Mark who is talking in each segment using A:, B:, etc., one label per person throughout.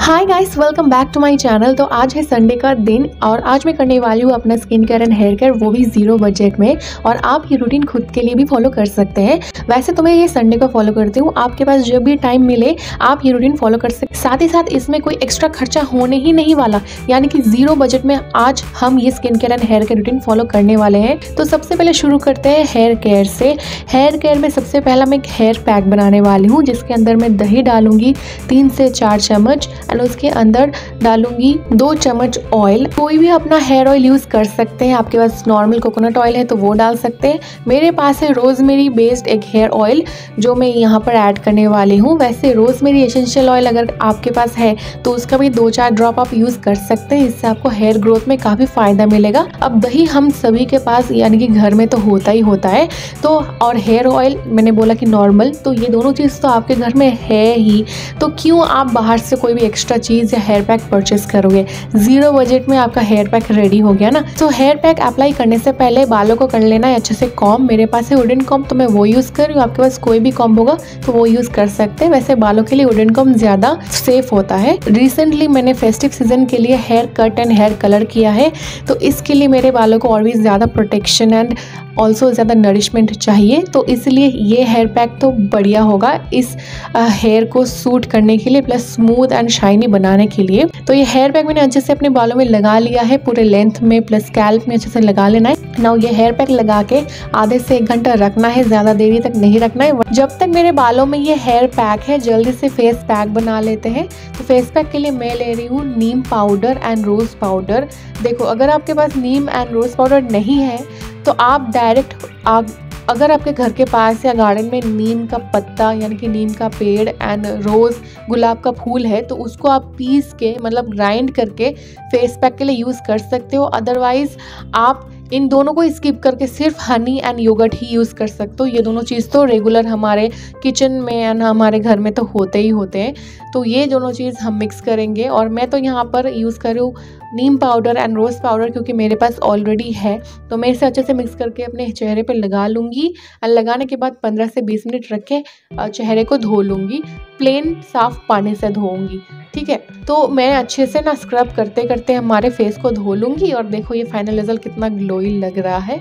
A: Hi guys welcome back to my channel तो आज है संडे का दिन और आज मैं करने वाली हूँ अपना skin care and hair care वो भी ज़ीरो बजट में और आप ये रूटीन खुद के लिए भी फॉलो कर सकते हैं। वैसे तो मैं ये संडे को फॉलो करती हूँ। आपके पास जब भी टाइम मिले, आप ये रूटीन फॉलो कर सकते साथ ही साथ इसमें कोई एक्स्ट्रा खर्चा होने ही नहीं वाला। यानी कि ज़ीरो बजट में आज हम ये skin care and hair care routine follow करने वाले हैं। तो सबसे पहले शुरू करते हैं हेयर केयर से। हेयर केयर में सबसे पहला मैं एक हेयर पैक बनाने वाली हूँ, जिसके अंदर मैं दही डालूँगी तीन से चार चम्मच। एंड उसके अंदर डालूँगी दो चम्मच ऑयल कोई भी अपना हेयर ऑयल यूज़ कर सकते हैं। आपके पास नॉर्मल कोकोनट ऑयल है तो वो डाल सकते हैं। मेरे पास है रोजमेरी बेस्ड एक हेयर ऑयल जो मैं यहाँ पर ऐड करने वाली हूँ। वैसे रोजमेरी एसेंशियल ऑयल अगर आपके पास है तो उसका भी दो चार ड्रॉप आप यूज़ कर सकते हैं। इससे आपको हेयर ग्रोथ में काफ़ी फ़ायदा मिलेगा। अब दही हम सभी के पास, यानी कि घर में तो होता ही होता है तो और हेयर ऑयल मैंने बोला कि नॉर्मल तो ये दोनों चीज़ तो आपके घर में है ही। तो क्यों आप बाहर से कोई भी चीज़ या हेयर पैक परचेस करोगे। ज़ीरो बजट में आपका हेयर पैक रेडी हो गया ना। तो हेयर पैक अप्लाई करने से पहले बालों को कर लेना है अच्छे से कॉम मेरे पास है वुडन कॉम तो मैं वो यूज़ कर रही हूँ। आपके पास कोई भी कॉम होगा तो वो यूज़ कर सकते हैं। वैसे बालों के लिए वुडन कॉम ज़्यादा सेफ़ होता है। रिसेंटली मैंने फेस्टिव सीज़न के लिए hair cut and hair colour किया है। तो इसके लिए मेरे बालों को और भी ज़्यादा प्रोटेक्शन एंड ऑल्सो ज़्यादा नरिशमेंट चाहिए। तो इसलिए ये हेयर पैक तो बढ़िया होगा। इस हेयर को सूट करने के लिए प्लस स्मूथ एंड शाइनी बनाने के लिए। तो ये हेयर पैक मैंने अच्छे से अपने बालों में लगा लिया है, पूरे लेंथ में प्लस स्कैल्प में अच्छे से लगा लेना है। ना ये हेयर पैक लगा के आधे से एक घंटा रखना है, ज़्यादा देरी तक नहीं रखना है। जब तक मेरे बालों में ये हेयर पैक है, जल्दी से फेस पैक बना लेते हैं। तो फेस पैक के लिए मैं ले रही हूँ neem powder and rose powder देखो, अगर आपके पास नीम एंड रोज़ पाउडर नहीं है तो आप डायरेक्ट आप अगर आपके घर के पास या गार्डन में नीम का पत्ता यानी कि नीम का पेड़ एंड रोज़ गुलाब का फूल है तो उसको आप पीस के मतलब ग्राइंड करके फेस पैक के लिए यूज़ कर सकते हो। अदरवाइज़ आप इन दोनों को स्किप करके सिर्फ़ हनी एंड योगर्ट ही यूज़ कर सकते हो। ये दोनों चीज़ तो रेगुलर हमारे किचन में एंड हमारे घर में तो होते ही होते हैं। तो ये दोनों चीज़ हम मिक्स करेंगे और मैं तो यहाँ पर यूज़ करूँ neem powder and rose powder क्योंकि मेरे पास ऑलरेडी है। तो मैं इसे अच्छे से मिक्स करके अपने चेहरे पर लगा लूँगी और लगाने के बाद पंद्रह से बीस मिनट रख के चेहरे को धो लूँगी। प्लेन साफ़ पानी से धोऊँगी। ठीक है? तो मैं अच्छे से ना स्क्रब करते करते हमारे फेस को धो लूँगी और देखो ये फाइनल रिज़ल्ट कितना ग्लोई लग रहा है।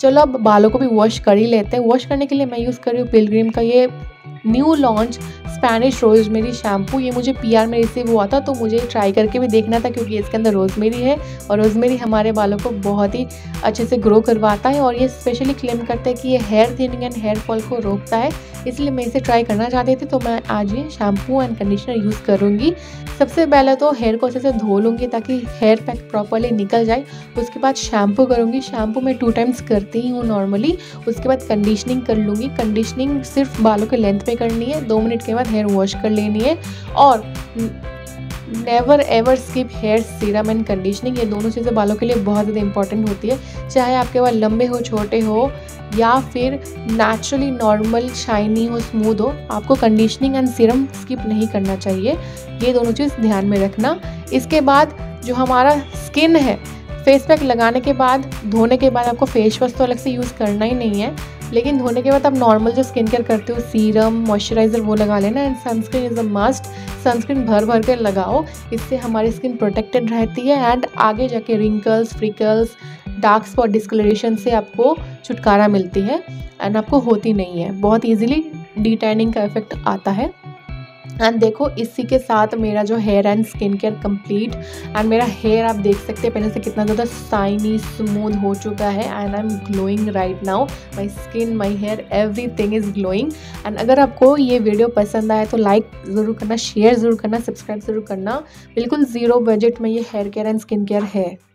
A: चलो अब बालों को भी वॉश कर ही लेते हैं। वॉश करने के लिए मैं यूज़ कर रही हूँ पिलग्रिम का ये new launch Spanish rosemary shampoo ये मुझे पीआर में रिसीव हुआ था तो मुझे ट्राई करके भी देखना था क्योंकि इसके अंदर रोजमेरी है और रोजमेरी हमारे बालों को बहुत ही अच्छे से ग्रो करवाता है और ये स्पेशली क्लेम करता है कि ये hair thinning and hair fall को रोकता है। इसलिए मैं इसे ट्राई करना चाहती थी तो मैं आज ये शैम्पू एंड कंडीशनर यूज़ करूँगी। सबसे पहले तो हेयर को अच्छे से धो लूँगी ताकि हेयर पैक प्रॉपरली निकल जाए। उसके बाद शैम्पू करूँगी। शैम्पू मैं टू टाइम्स करती ही हूँ नॉर्मली उसके बाद कंडीशनिंग कर लूँगी। कंडीशनिंग सिर्फ़ बालों के लेंथ में करनी है। दो मिनट के बाद हेयर वॉश कर लेनी है। और never ever skip hair serum and conditioning ये दोनों चीज़ें बालों के लिए बहुत ज़्यादा इंपॉर्टेंट होती है। चाहे आपके बाल लंबे हो, छोटे हो, या फिर नेचुरली नॉर्मल शाइनी हो स्मूथ हो, आपको कंडीशनिंग एंड सीरम स्किप नहीं करना चाहिए। ये दोनों चीज़ ध्यान में रखना। इसके बाद जो हमारा स्किन है फेस पैक लगाने के बाद, धोने के बाद आपको फेस वॉश तो अलग से यूज़ करना ही नहीं है, लेकिन धोने के बाद आप नॉर्मल जो स्किन केयर करते हो सीरम मॉइस्चराइज़र वो लगा लेना and sunscreen is a must sunscreen भर भर कर लगाओ, इससे हमारी स्किन प्रोटेक्टेड रहती है एंड आगे जाके wrinkles freckles dark spot discolouration से आपको छुटकारा मिलती है एंड आपको होती नहीं है। बहुत ईजिली डिटैनिंग का इफ़ेक्ट आता है। एंड देखो, इसी के साथ मेरा जो hair and skin care complete and मेरा हेयर आप देख सकते हैं, पहले से कितना ज़्यादा साइनी स्मूथ हो चुका है. And I am glowing right now my skin my hair everything is glowing and अगर आपको ये वीडियो पसंद आए तो लाइक ज़रूर करना शेयर ज़रूर करना सब्सक्राइब ज़रूर करना. बिल्कुल ज़ीरो बजट में ये hair care and skin care है.